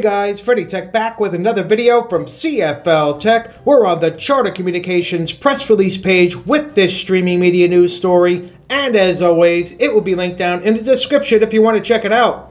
Hey guys, Freddy Tech back with another video from CFL Tech. We're on the Charter Communications press release page with this streaming media news story. And as always, it will be linked down in the description if you want to check it out.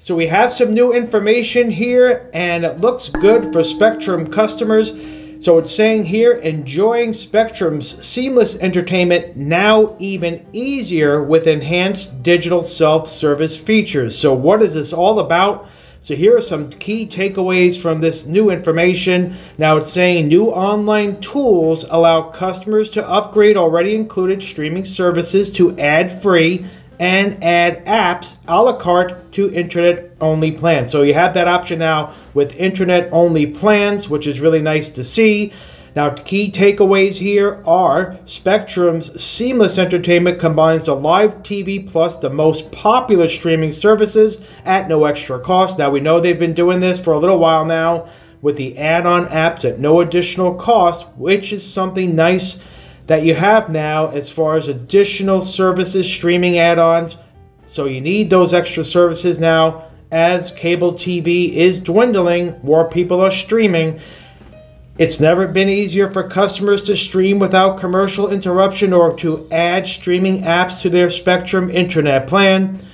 So we have some new information here and it looks good for Spectrum customers. So it's saying here, enjoying Spectrum's seamless entertainment now even easier with enhanced digital self-service features. So what is this all about? So here are some key takeaways from this new information. Now it's saying new online tools allow customers to upgrade already included streaming services to ad-free and add apps a la carte to internet only plans. So you have that option now with internet only plans, which is really nice to see. Now, key takeaways here are Spectrum's seamless entertainment combines the live TV plus the most popular streaming services at no extra cost. Now, we know they've been doing this for a little while now with the add on apps at no additional cost, which is something nice that you have now as far as additional services, streaming add ons. So, you need those extra services now as cable TV is dwindling, more people are streaming. It's never been easier for customers to stream without commercial interruption or to add streaming apps to their Spectrum internet plan.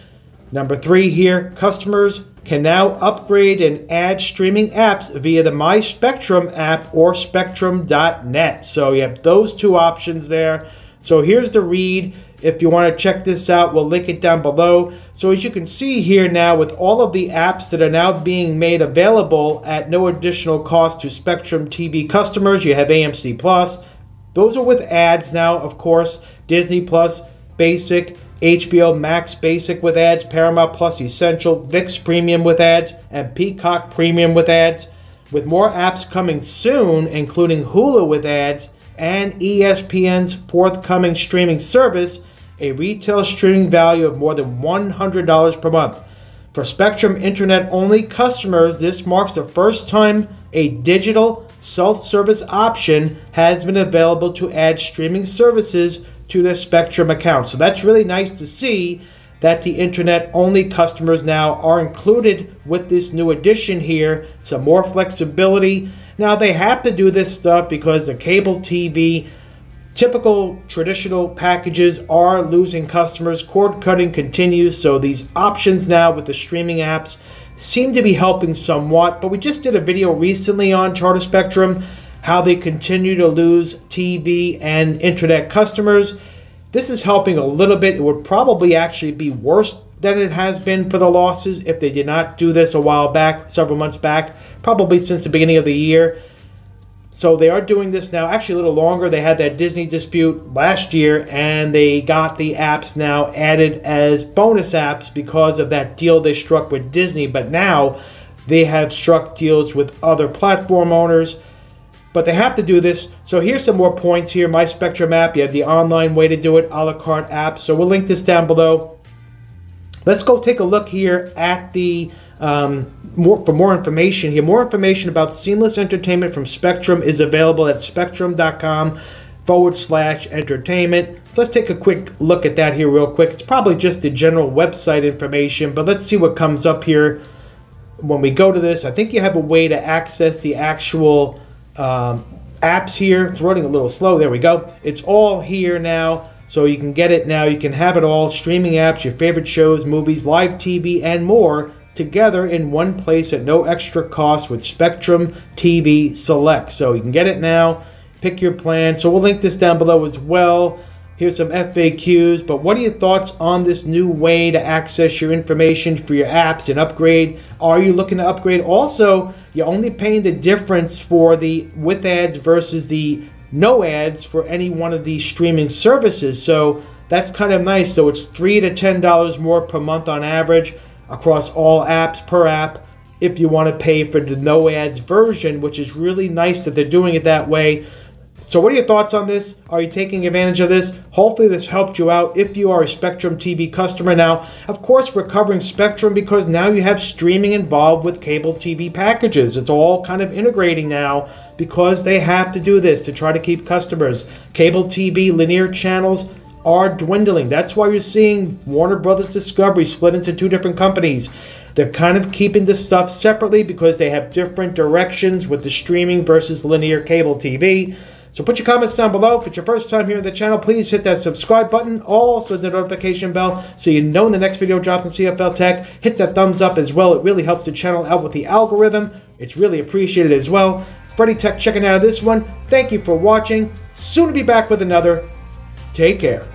Number three here, customers can now upgrade and add streaming apps via the My Spectrum app or spectrum.net. So you have those two options there. So here's the read. If you want to check this out, we'll link it down below. So as you can see here now with all of the apps that are now being made available at no additional cost to Spectrum TV customers, you have AMC Plus. Those are with ads now, of course. Disney Plus, Basic, HBO Max Basic with ads, Paramount Plus Essential, VIX Premium with ads, and Peacock Premium with ads. With more apps coming soon, including Hulu with ads, and ESPN's forthcoming streaming service, a retail streaming value of more than $100 per month. For Spectrum Internet only customers, this marks the first time a digital self service option has been available to add streaming services to their Spectrum account. So that's really nice to see that the internet only customers now are included with this new addition here. Some more flexibility now, they have to do this stuff because the cable TV, typical traditional packages are losing customers. Cord cutting continues, so these options now with the streaming apps seem to be helping somewhat. But we just did a video recently on Charter Spectrum how they continue to lose TV and internet customers. This is helping a little bit. It would probably actually be worse than it has been for the losses if they did not do this a while back, several months back, probably since the beginning of the year. So they are doing this now, actually a little longer. They had that Disney dispute last year, and they got the apps now added as bonus apps because of that deal they struck with Disney. But now they have struck deals with other platform owners. But they have to do this. So here's some more points here. My Spectrum app, you have the online way to do it, a la carte app. So we'll link this down below. Let's go take a look here at the um, more for more information here. More information about seamless entertainment from Spectrum is available at spectrum.com forward slash entertainment. So let's take a quick look at that here real quick. It's probably just the general website information, but let's see what comes up here when we go to this. I think you have a way to access the actual um, apps here. It's running a little slow. There we go. It's all here now. So you can get it now. You can have it all streaming apps, your favorite shows, movies, live TV, and more together in one place at no extra cost with Spectrum TV Select. So you can get it now. Pick your plan. So we'll link this down below as well. Here's some FAQs, but what are your thoughts on this new way to access your information for your apps and upgrade? Are you looking to upgrade? Also, you're only paying the difference for the with ads versus the no ads for any one of these streaming services. So that's kind of nice. So it's three to ten dollars more per month on average across all apps per app if you want to pay for the no ads version, which is really nice that they're doing it that way. So, what are your thoughts on this? Are you taking advantage of this? Hopefully, this helped you out if you are a Spectrum TV customer. Now, of course, we're covering Spectrum because now you have streaming involved with cable TV packages. It's all kind of integrating now because they have to do this to try to keep customers. Cable TV linear channels are dwindling. That's why you're seeing Warner Brothers Discovery split into two different companies. They're kind of keeping the stuff separately because they have different directions with the streaming versus linear cable TV. So put your comments down below. If it's your first time here on the channel, please hit that subscribe button, also the notification bell, so you know when the next video drops on CFL Tech. Hit that thumbs up as well. It really helps the channel out with the algorithm. It's really appreciated as well. Freddy Tech checking out of this one. Thank you for watching. Soon to be back with another. Take care.